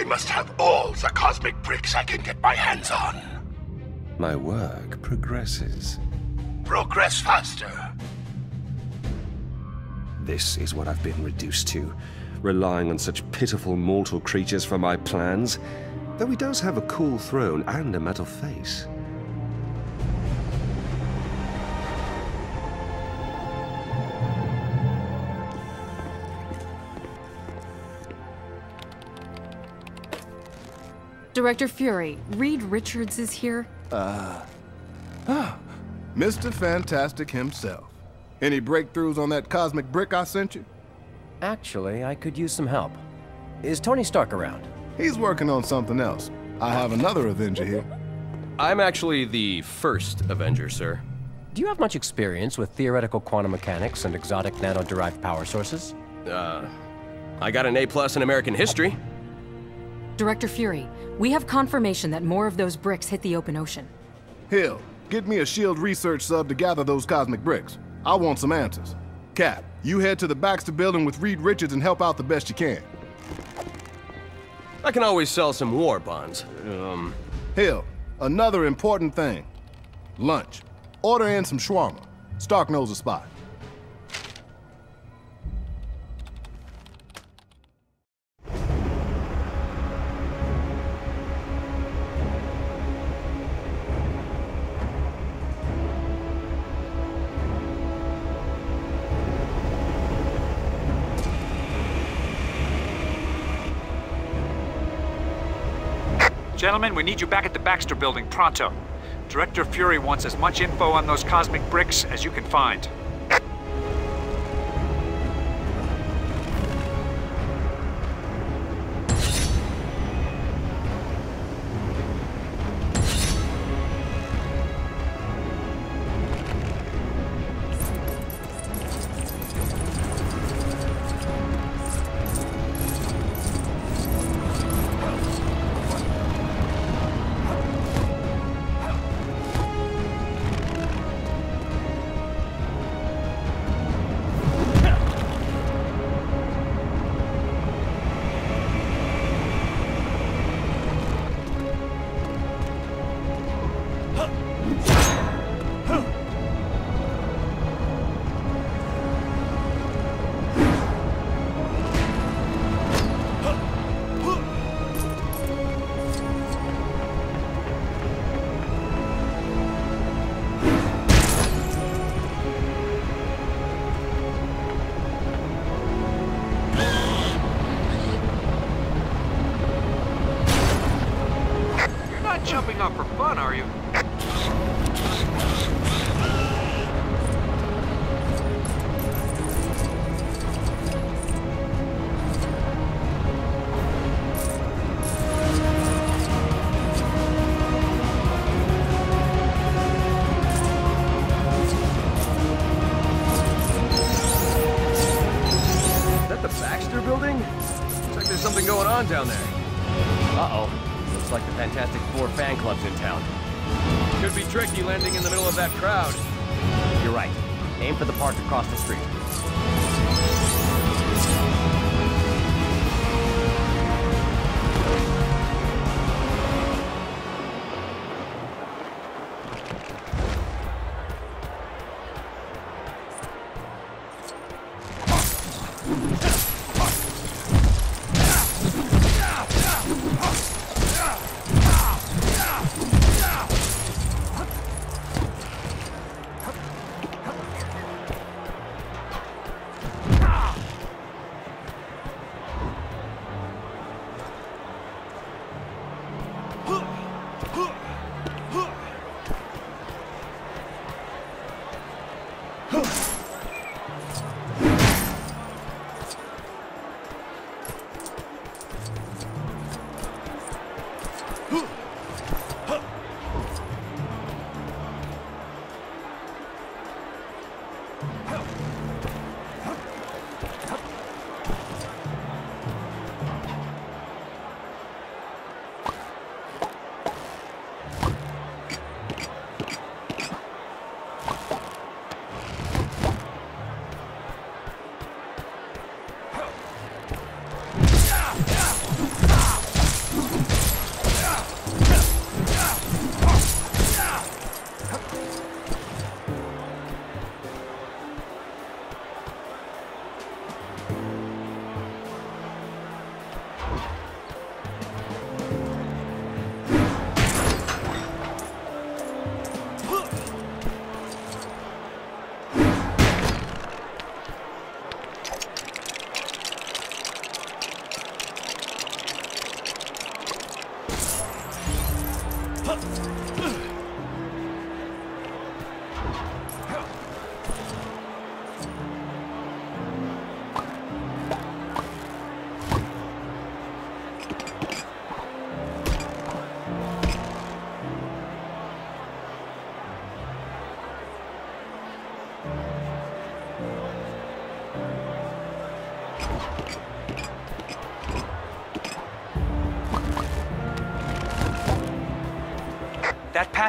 I must have all the cosmic bricks I can get my hands on. My work progresses. Progress faster. This is what I've been reduced to, relying on such pitiful mortal creatures for my plans. Though he does have a cool throne and a metal face. Director Fury, Reed Richards is here. Uh. Ah, Mr. Fantastic himself. Any breakthroughs on that cosmic brick I sent you? Actually, I could use some help. Is Tony Stark around? He's working on something else. I have another Avenger here. I'm actually the first Avenger, sir. Do you have much experience with theoretical quantum mechanics and exotic nano-derived power sources? Uh, I got an A-plus in American history. Director Fury, we have confirmation that more of those bricks hit the open ocean. Hill, get me a SHIELD research sub to gather those cosmic bricks. I want some answers. Cap, you head to the Baxter building with Reed Richards and help out the best you can. I can always sell some war bonds. Um... Hill, another important thing. Lunch. Order in some shawarma. Stark knows a spot. Gentlemen, we need you back at the Baxter building pronto. Director Fury wants as much info on those cosmic bricks as you can find. Are you?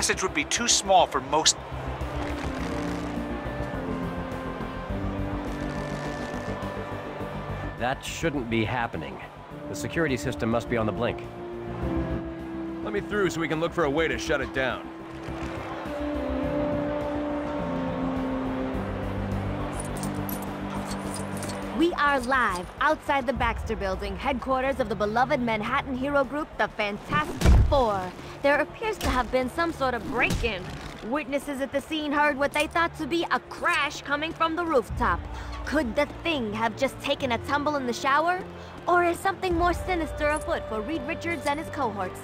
Passage would be too small for most... That shouldn't be happening. The security system must be on the blink. Let me through so we can look for a way to shut it down. We are live outside the Baxter Building, headquarters of the beloved Manhattan hero group, the Fantastic There appears to have been some sort of break-in. Witnesses at the scene heard what they thought to be a crash coming from the rooftop. Could the thing have just taken a tumble in the shower? Or is something more sinister afoot for Reed Richards and his cohorts?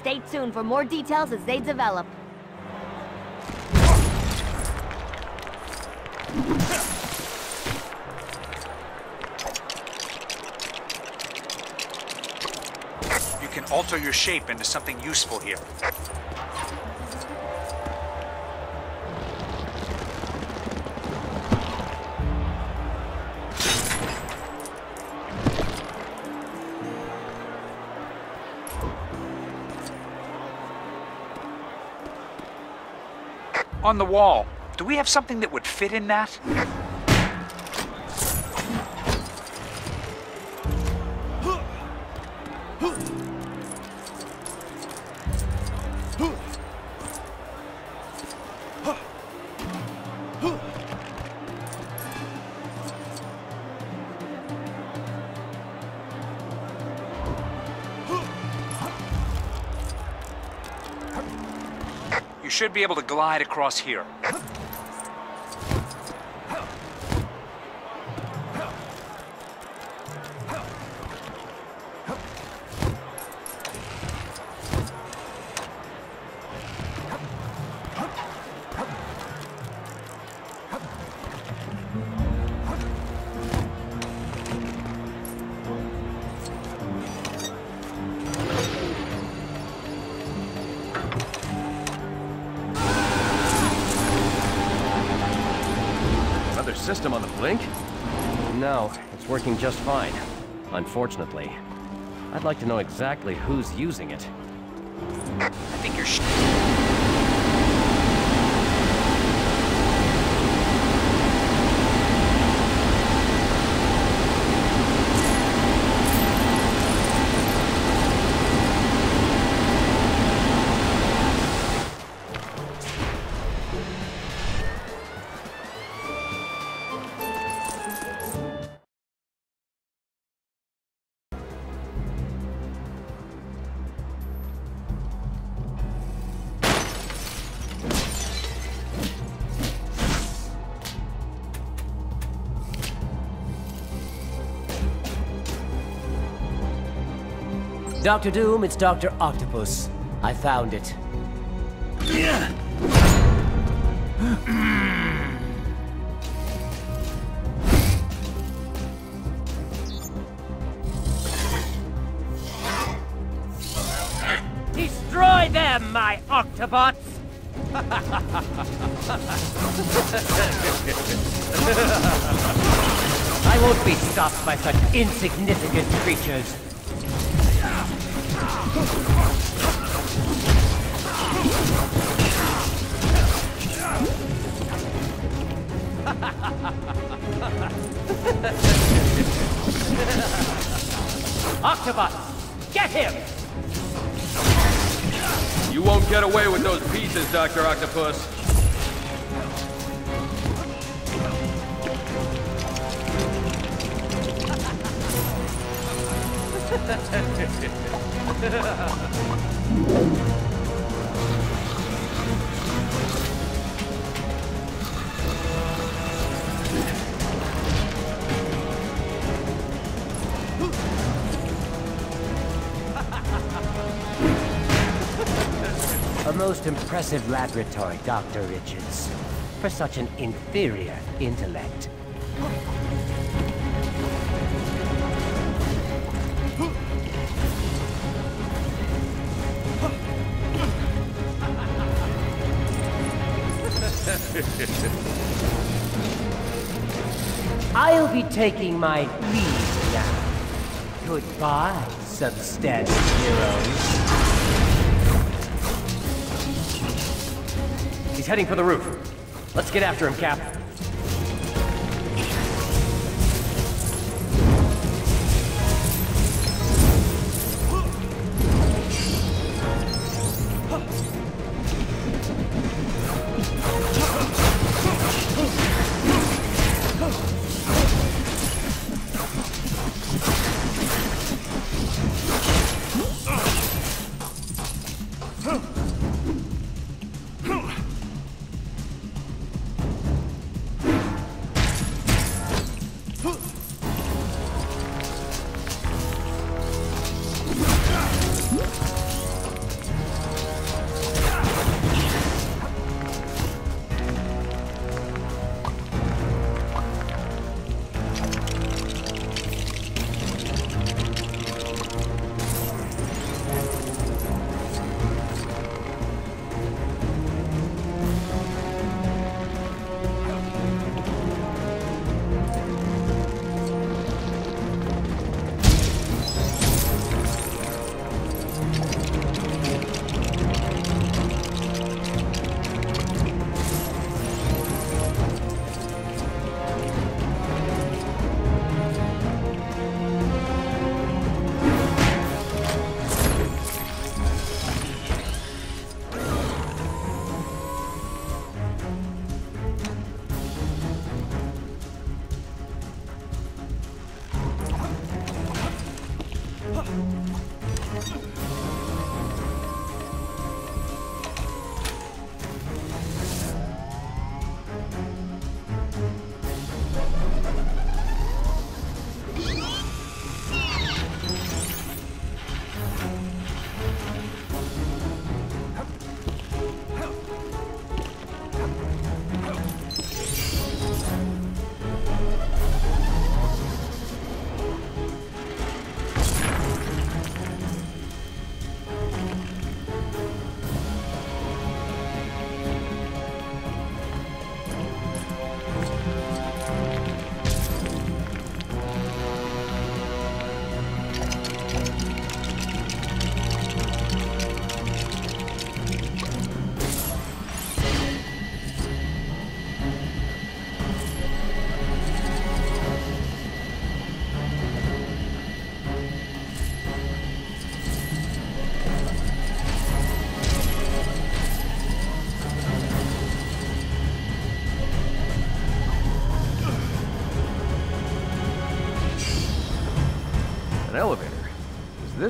Stay tuned for more details as they develop. You can alter your shape into something useful here. On the wall, do we have something that would fit in that? Be able to glide across here. System on the blink? No, it's working just fine. Unfortunately. I'd like to know exactly who's using it. I think you're Doctor Doom, it's Dr. Octopus. I found it. Destroy them, my Octobots! I won't be stopped by such insignificant creatures. Octobot, get him! You won't get away with those pieces, Dr. Octopus. A most impressive laboratory, Dr. Richards, for such an inferior intellect. I'll be taking my leave now. Goodbye, substandard heroes. He's heading for the roof. Let's get after him, Cap.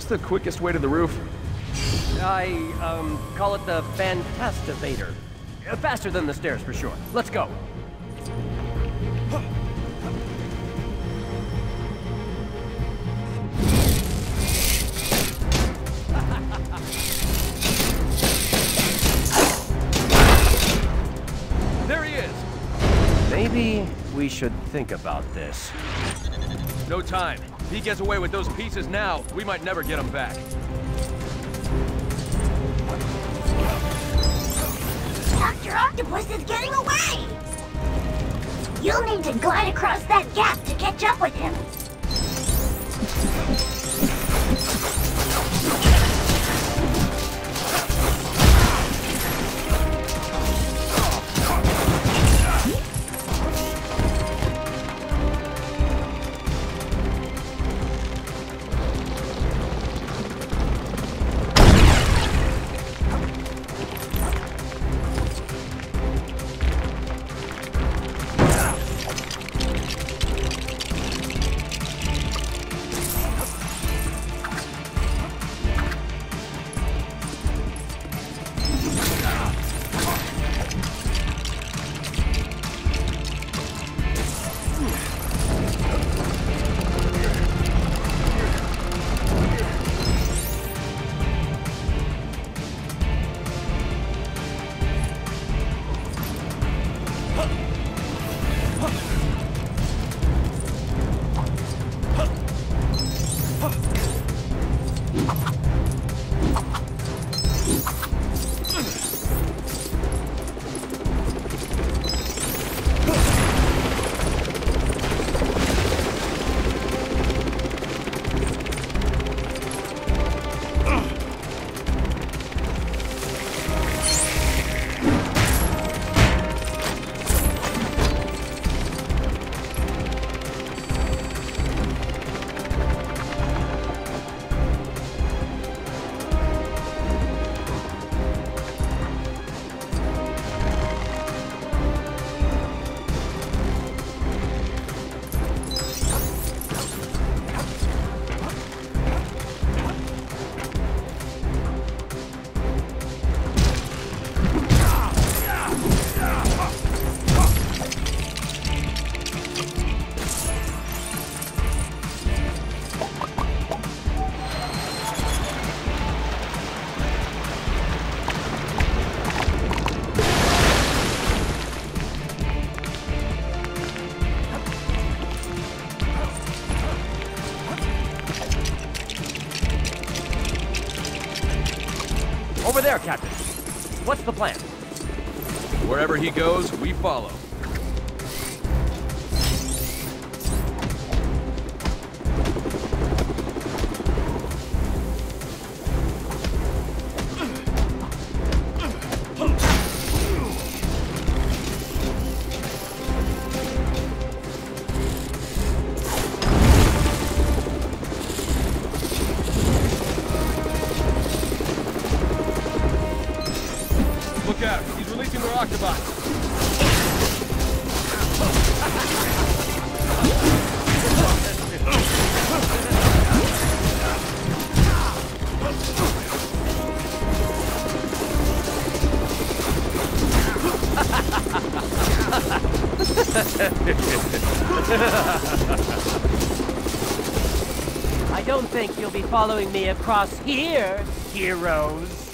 Is this the quickest way to the roof? I, um, call it the Fantastivator. Uh, Faster than the stairs, for sure. Let's go. There he is! Maybe we should think about this. No time. If he gets away with those pieces now, we might never get them back. Dr. Octopus is getting away! You'll need to glide across that gap to catch up with him. There, Captain. What's the plan? Wherever he goes, we follow. I don't think you'll be following me across here, heroes.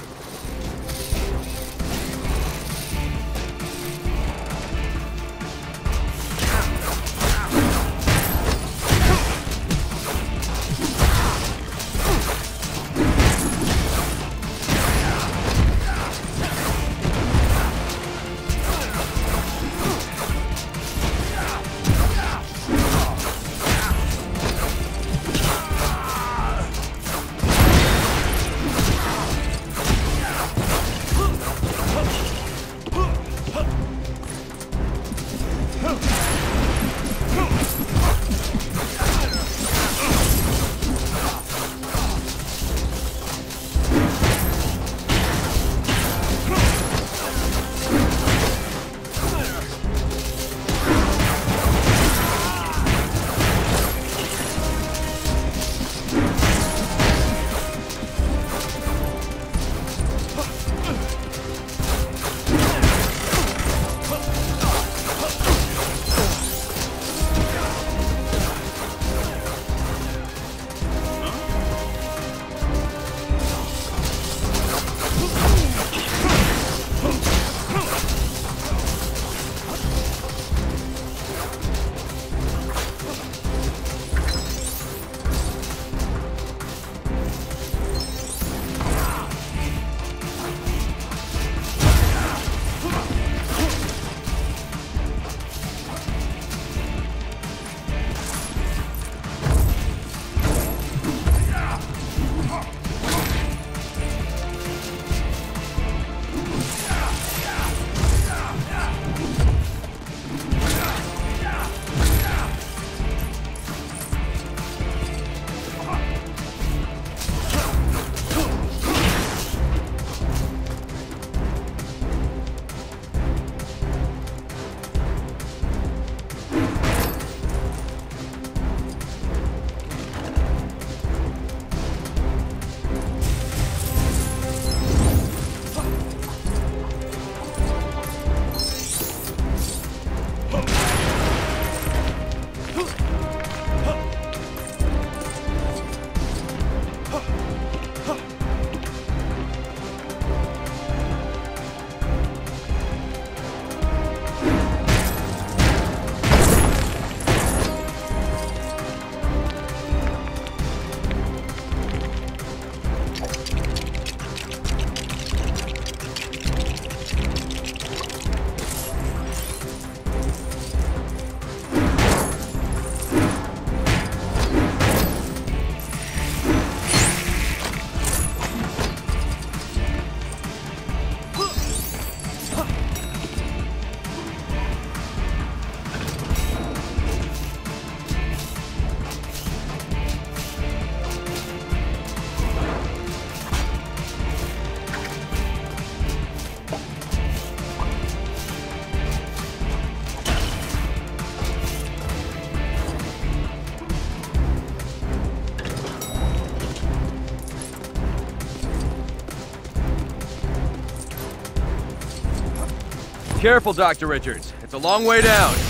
Careful, Dr. Richards. It's a long way down.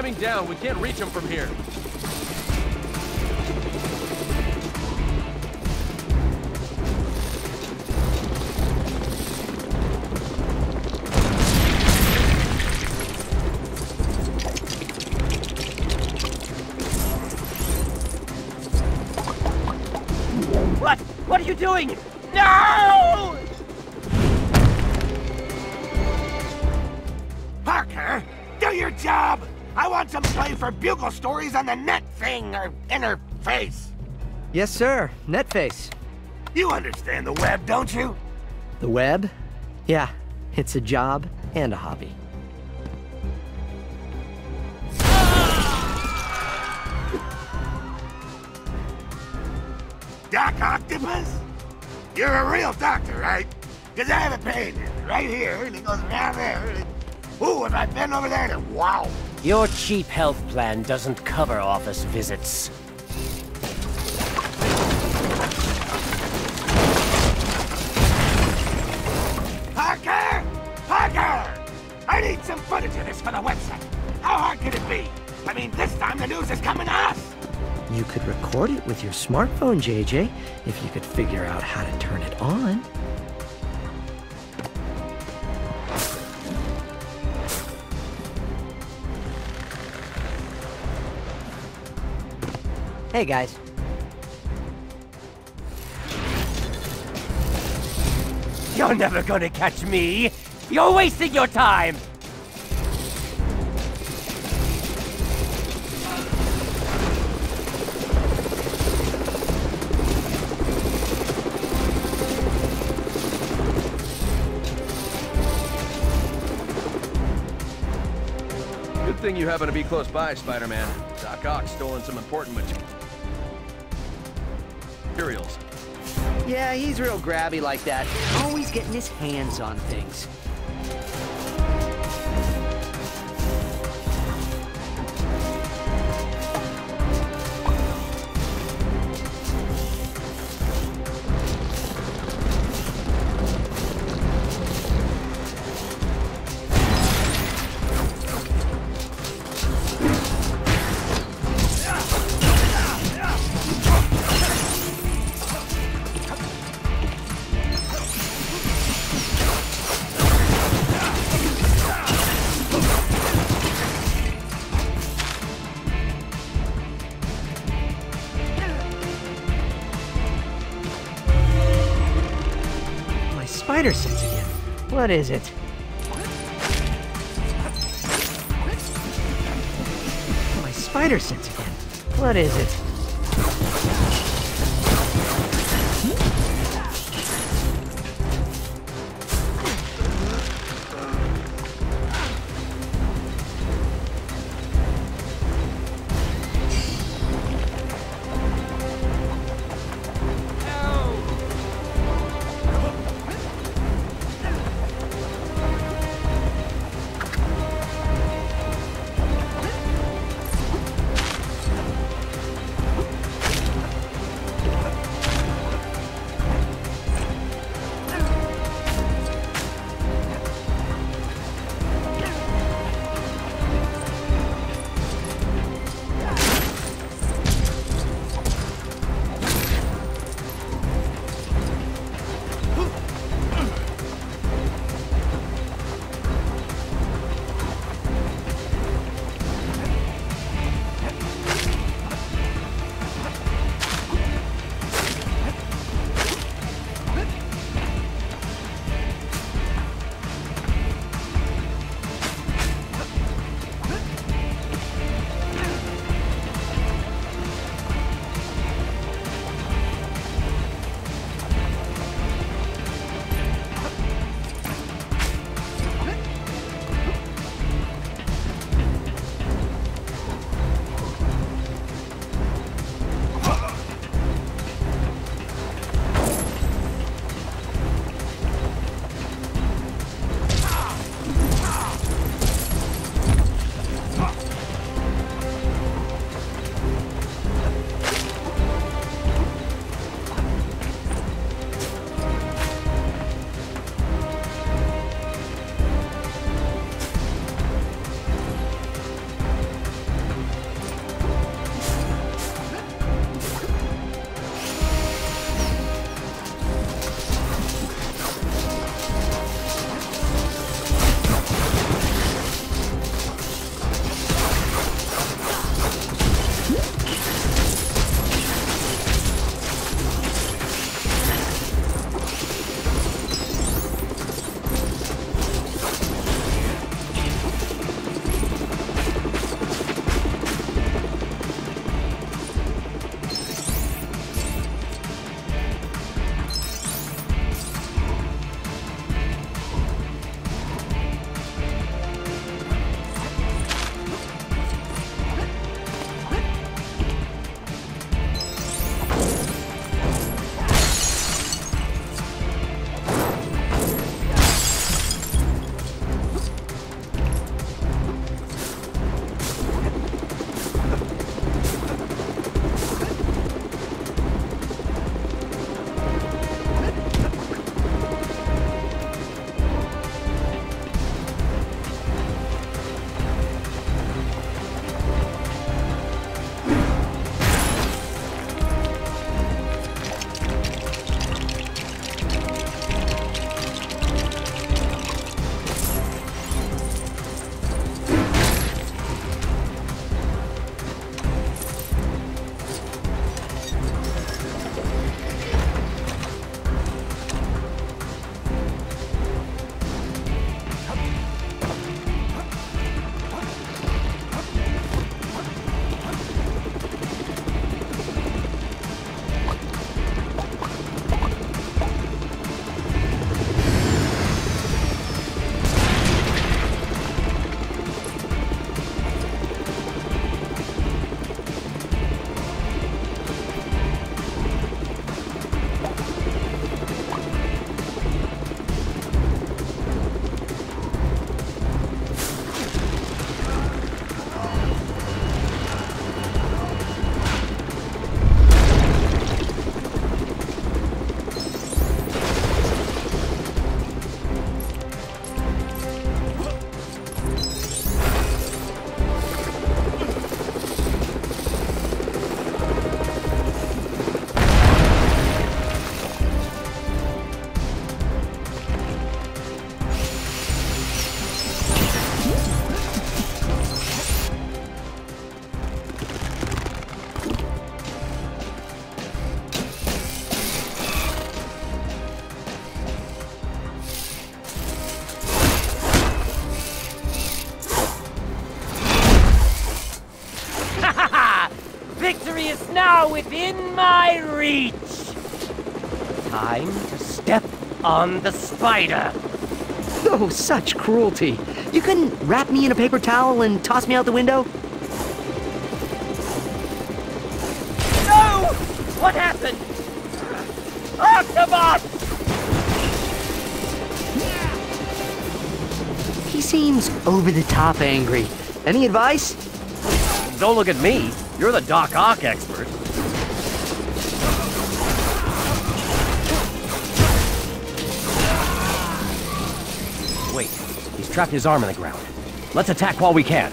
Climbing down. We can't reach him from here. What? What are you doing? No! Parker, do your job! I want some play for bugle stories on the net thing, or interface. Yes, sir. Netface. You understand the web, don't you? The web? Yeah, it's a job and a hobby. Doc Octopus? You're a real doctor, right? Because I have a pain right here, and it goes around there. And... Ooh, if I bend over there, then wow! Your cheap health plan doesn't cover office visits. Parker! Parker! I need some footage of this for the website. How hard could it be? I mean, this time the news is coming to us. You could record it with your smartphone, JJ, if you could figure out how to turn it on. Hey, guys. You're never gonna catch me! You're wasting your time! Good thing you happen to be close by, Spider-Man. Doc Ock's stolen some important materials. Yeah, he's real grabby like that. Always getting his hands on things. Spider sense again. What is it? My spider sense again. What is it? are within my reach! Time to step on the spider. Oh, such cruelty. You couldn't wrap me in a paper towel and toss me out the window? No! What happened? Octobot! He seems over the top angry. Any advice? Don't look at me. You're the Doc Ock expert. Trapped his arm in the ground. Let's attack while we can.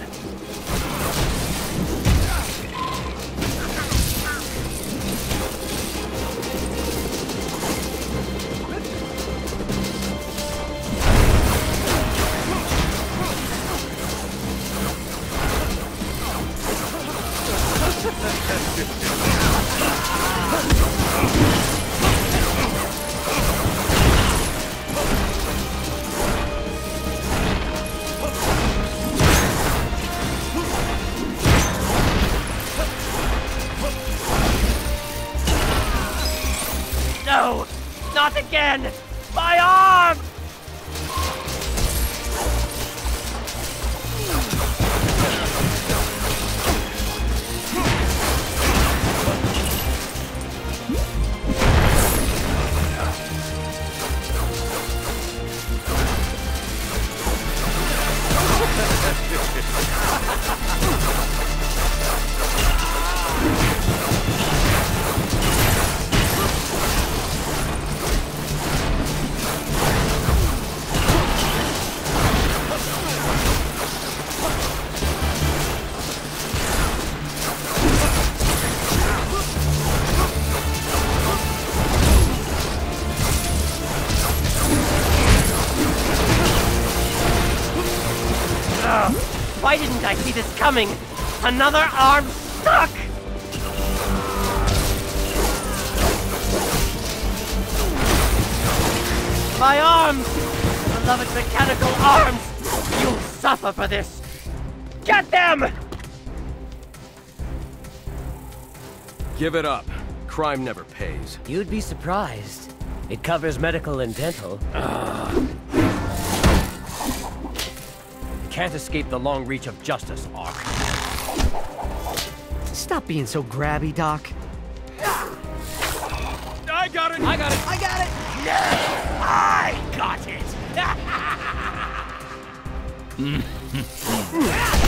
Didn't I see this coming? Another arm stuck! My arms! Beloved mechanical arms! You'll suffer for this! Get them! Give it up. Crime never pays. You'd be surprised. It covers medical and dental. Ah. Can't escape the long reach of justice, Ock. Stop being so grabby, Doc. I got it! I got it! I got it! I got it!